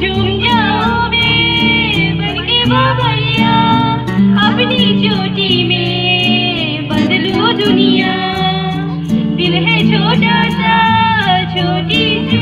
झूम जाओ अपनी चोटी में बदलो दुनिया। दिल है छोटा सा छोटी सी